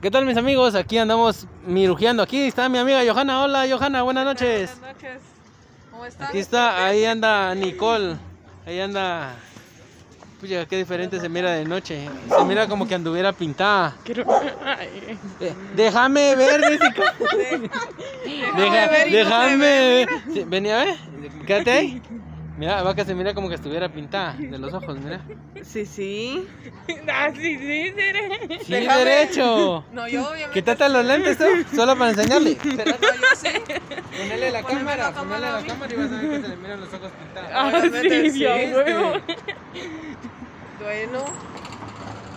¿Qué tal mis amigos? Aquí andamos mirujeando. Aquí está mi amiga Johanna. Hola Johanna, buenas noches. Buenas noches. ¿Cómo están? Aquí está, ahí anda Nicole. Ahí anda. Pucha, qué diferente se mira de noche. Se mira como que anduviera pintada. Eh, déjame ver, Jessica. Ver déjame ve, ver. Sí, Vení a ver. Quédate ahí. Mira, vaca se mira como que estuviera pintada de los ojos, mira. Sí, sí. Ah, sí, sí, sí. Sí, Déjame- derecho. No, yo obviamente. Quítate los lentes tú, solo para enseñarle. No, yo sí. Ponele la Poneme cámara, la cámara ponele la cámara y vas a ver que se le miran los ojos pintados. Ah, Obviamente, sí, sí, huevo. Bueno,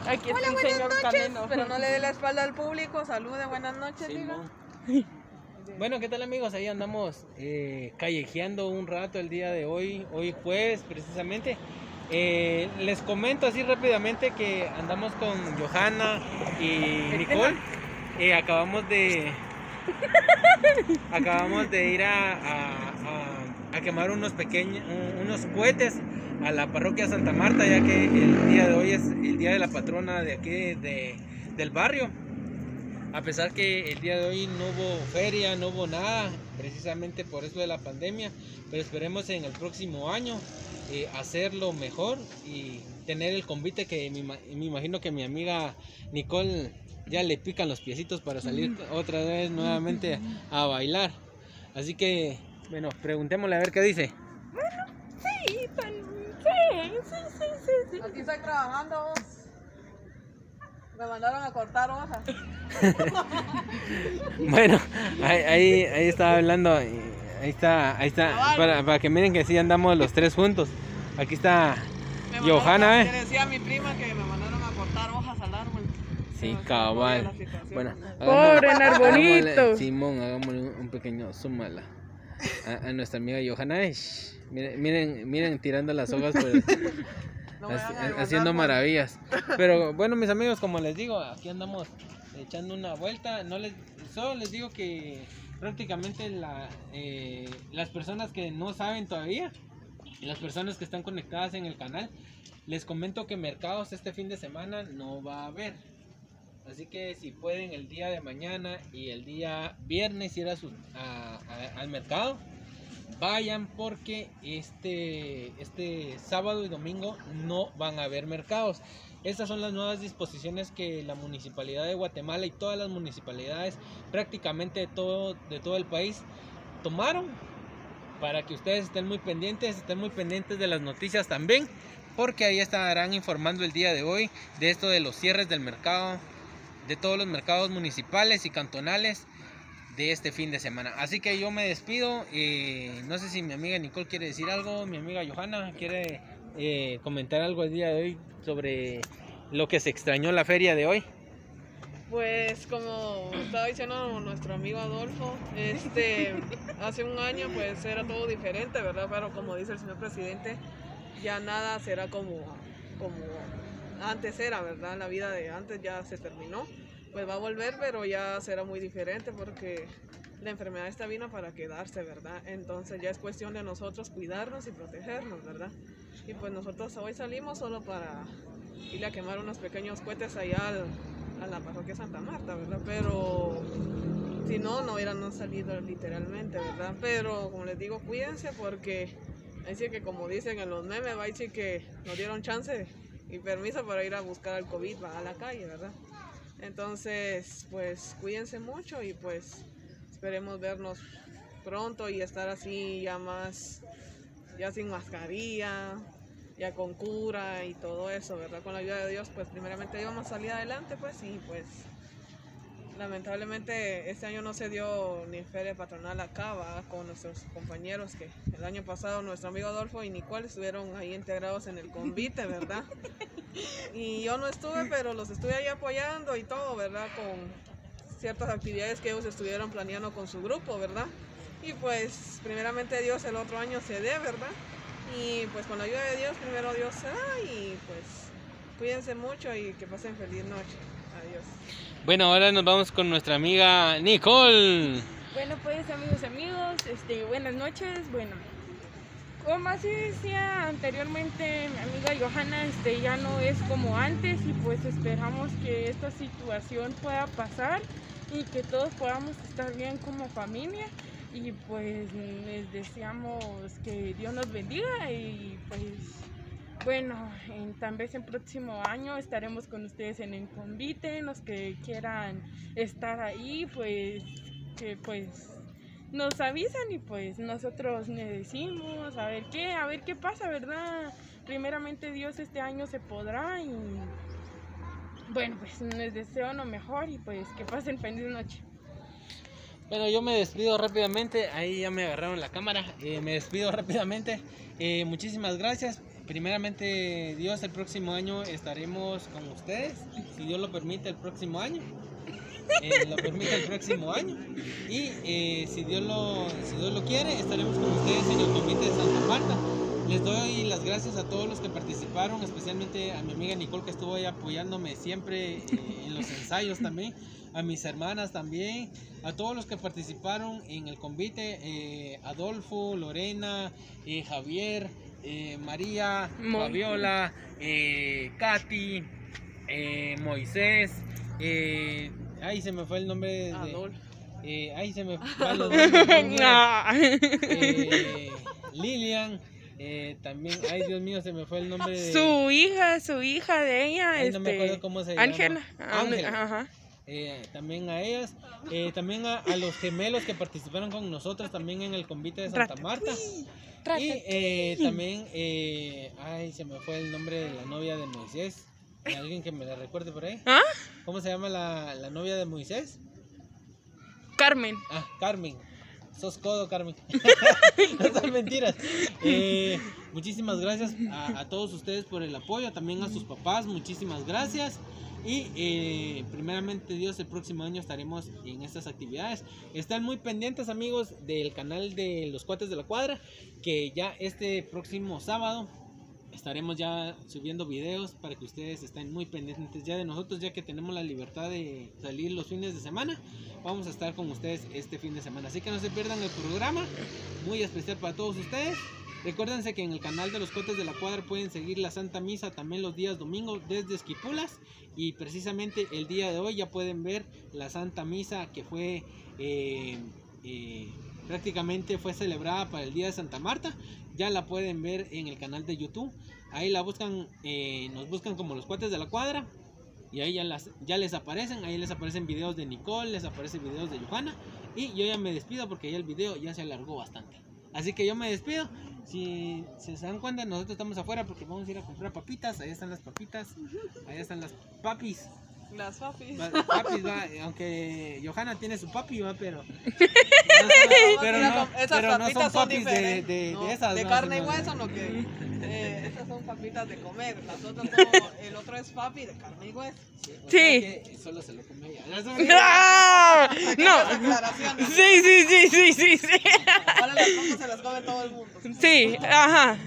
Aquí está hola, el buenas señor noches. Pero no le dé la espalda al público. Salude, buenas noches, diga. Simón. Bueno, ¿qué tal amigos? Ahí andamos eh, callejeando un rato el día de hoy, hoy jueves precisamente. Eh, les comento así rápidamente que andamos con Johanna y Nicole. Eh, acabamos de acabamos de ir a, a- a- a quemar unos pequeños unos cohetes a la parroquia Santa Marta ya que el día de hoy es el día de la patrona de aquí de- del barrio a pesar que el día de hoy no hubo feria, no hubo nada, precisamente por eso de la pandemia, pero esperemos en el próximo año eh, hacerlo mejor y tener el convite que me, ima- me imagino que mi amiga Nicole ya le pican los piecitos para salir otra vez nuevamente a bailar. Así que, bueno, preguntémosle a ver qué dice. Sí, tan- sí, sí, sí, sí, sí. Aquí estoy trabajando. Me mandaron a cortar hojas. Bueno, ahí, ahí, ahí estaba hablando, ahí está, ahí está, para, para que miren que sí andamos los tres juntos. Aquí está Me Johanna, ¿eh? Le decía a mi prima que me mandaron a cortar hojas al árbol. Sí, cabal. Bueno, Pobre arbolito. Simón, hagámosle un, un pequeño zoom a, la- a, nuestra amiga Johanna. Miren, miren, miren tirando las hojas por el- No haciendo maravillas. Pero bueno, mis amigos, como les digo, aquí andamos echando una vuelta. No les, solo les digo que prácticamente la, eh, las personas que no saben todavía y las personas que están conectadas en el canal, les comento que mercados este fin de semana no va a haber. Así que si pueden el día de mañana y el día viernes ir a su- a- a- al mercado, vayan porque este, este sábado y domingo no van a haber mercados. Estas son las nuevas disposiciones que la municipalidad de Guatemala y todas las municipalidades prácticamente de todo, de todo el país tomaron para que ustedes estén muy pendientes, estén muy pendientes de las noticias también, porque ahí estarán informando el día de hoy de esto de los cierres del mercado, de todos los mercados municipales y cantonales de este fin de semana. Así que yo me despido. eh, no sé si mi amiga Nicole quiere decir algo, mi amiga Johanna quiere eh, comentar algo el día de hoy sobre lo que se extrañó la feria de hoy. Pues como estaba diciendo nuestro amigo Adolfo, este hace un año pues era todo diferente, ¿verdad? Pero como dice el señor presidente, ya nada será como, como antes era, ¿verdad? La vida de antes ya se terminó. Pues va a volver, pero ya será muy diferente porque la enfermedad está vino para quedarse, ¿verdad? Entonces ya es cuestión de nosotros cuidarnos y protegernos, ¿verdad? Y pues nosotros hoy salimos solo para ir a quemar unos pequeños cohetes allá al- a la parroquia Santa Marta, ¿verdad? Pero si no, no hubiéramos salido literalmente, ¿verdad? Pero como les digo, cuídense porque ahí sí que como dicen en los memes, decir que nos dieron chance y permiso para ir a buscar al COVID a la calle, ¿verdad? Entonces, pues cuídense mucho y pues esperemos vernos pronto y estar así ya más, ya sin mascarilla, ya con cura y todo eso, ¿verdad? Con la ayuda de Dios, pues primeramente íbamos a salir adelante, pues y pues lamentablemente este año no se dio ni feria patronal acá, ¿va? con nuestros compañeros que el año pasado nuestro amigo Adolfo y Nicole estuvieron ahí integrados en el convite, ¿verdad? Y yo no estuve, pero los estuve ahí apoyando y todo, ¿verdad? Con ciertas actividades que ellos estuvieron planeando con su grupo, ¿verdad? Y pues primeramente Dios el otro año se dé, ¿verdad? Y pues con la ayuda de Dios, primero Dios se da y pues cuídense mucho y que pasen feliz noche. Adiós. Bueno, ahora nos vamos con nuestra amiga Nicole. Bueno, pues amigos, amigos, este, buenas noches. Bueno, como así decía anteriormente mi amiga Johanna, este ya no es como antes y pues esperamos que esta situación pueda pasar y que todos podamos estar bien como familia. Y pues les deseamos que Dios nos bendiga y pues bueno, en, tal vez el próximo año estaremos con ustedes en el convite, los que quieran estar ahí, pues que pues nos avisan y pues nosotros le decimos a ver qué, a ver qué pasa, ¿verdad? Primeramente Dios este año se podrá y bueno, pues les deseo lo mejor y pues que pasen feliz noche. Bueno, yo me despido rápidamente. Ahí ya me agarraron la cámara. Eh, me despido rápidamente. Eh, muchísimas gracias. Primeramente, Dios, el próximo año estaremos con ustedes. Si Dios lo permite, el próximo año. Eh, lo permite el próximo año. Y eh, si, Dios lo, si Dios lo quiere, estaremos con ustedes en el Convite de Santa Marta. Les doy las gracias a todos los que participaron, especialmente a mi amiga Nicole que estuvo ahí apoyándome siempre eh, en los ensayos también, a mis hermanas también, a todos los que participaron en el convite, eh, Adolfo, Lorena, eh, Javier, María, Fabiola, Katy, Moisés, ay se me fue el nombre de... Adolfo. eh, ay se me van los nombres. Eh, Lilian, eh, también, ay Dios mío, se me fue el nombre de... Su hija, su hija de ella, Ay, no me este, acuerdo cómo se llama. Ángela. Ángela. Ajá. eh, también a ellas, eh, también a, a los gemelos que participaron con nosotros también en el convite de Santa Marta. Y eh, también, eh, ay, se me fue el nombre de la novia de Moisés. ¿Alguien que me la recuerde por ahí? ¿Ah? ¿Cómo se llama la, la novia de Moisés? Carmen. Ah, Carmen. Sos codo, Carmen. no son mentiras. Eh, muchísimas gracias a, a todos ustedes por el apoyo, también a sus papás, muchísimas gracias. Y eh, primeramente Dios, el próximo año estaremos en estas actividades. Están muy pendientes amigos del canal de los cuates de la cuadra, que ya este próximo sábado estaremos ya subiendo videos para que ustedes estén muy pendientes ya de nosotros, ya que tenemos la libertad de salir los fines de semana. Vamos a estar con ustedes este fin de semana. Así que no se pierdan el programa, muy especial para todos ustedes. Recuérdense que en el canal de los Cotes de la Cuadra pueden seguir la Santa Misa también los días domingos desde Esquipulas. Y precisamente el día de hoy ya pueden ver la Santa Misa que fue eh, eh, prácticamente fue celebrada para el día de Santa Marta. Ya la pueden ver en el canal de YouTube. Ahí la buscan, eh, nos buscan como los Cuates de la Cuadra. Y ahí ya, las, ya les aparecen, ahí les aparecen videos de Nicole, les aparecen videos de Johanna. Y yo ya me despido porque ya el video ya se alargó bastante. Así que yo me despido. Si, si se dan cuenta, nosotros estamos afuera porque vamos a ir a comprar papitas. Ahí están las papitas. Ahí están las papis. Las papis. Papis, va, aunque Johanna tiene su papi, va, pero. No, pero no, esas pero no son papitas son papis de, diferentes. de, de No, esas. de no, carne y hueso, lo que. eh, estas son papitas de comer. Las otras son. El otro es papi de carne y hueso. Sí. o sea solo se lo come ella. No, No. Sí, sí, sí, sí, sí, sí. Ahora las papas se las come todo el mundo. Sí, ajá.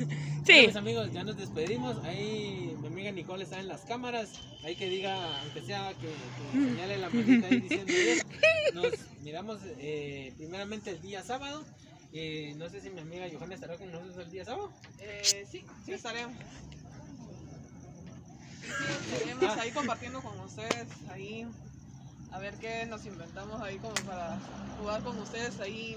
Bueno, Sí. mis amigos, ya nos despedimos. Ahí mi amiga Nicole está en las cámaras. Ahí que diga, aunque sea que, que señale la manita ahí diciendo. Nos miramos eh, primeramente el día sábado. Eh, no sé si mi amiga Johanna estará con nosotros el día sábado. Eh, sí, sí estaremos. Sí, estaremos ahí compartiendo con ustedes ahí. A ver qué nos inventamos ahí como para jugar con ustedes ahí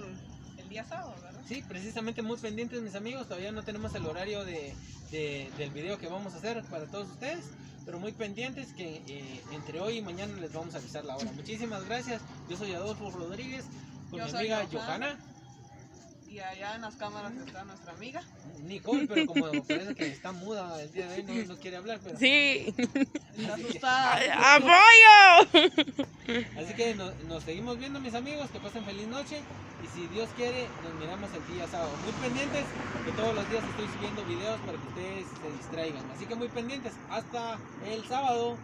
el día sábado, ¿verdad? Sí, precisamente muy pendientes mis amigos. Todavía no tenemos el horario de, de- del video que vamos a hacer para todos ustedes. Pero muy pendientes que eh, entre hoy y mañana les vamos a avisar la hora. Muchísimas gracias. Yo soy Adolfo Rodríguez con Yo mi soy amiga Johanna. Johanna. Y allá en las cámaras está nuestra amiga. Nicole, pero como parece que está muda el día de hoy, no, no quiere hablar. Pero, Sí. Está asustada. ¡Apoyo! Así que nos, nos seguimos viendo, mis amigos. Que pasen feliz noche. Y si Dios quiere, nos miramos el día sábado. Muy pendientes, que todos los días estoy subiendo videos para que ustedes se distraigan. Así que muy pendientes. Hasta el sábado.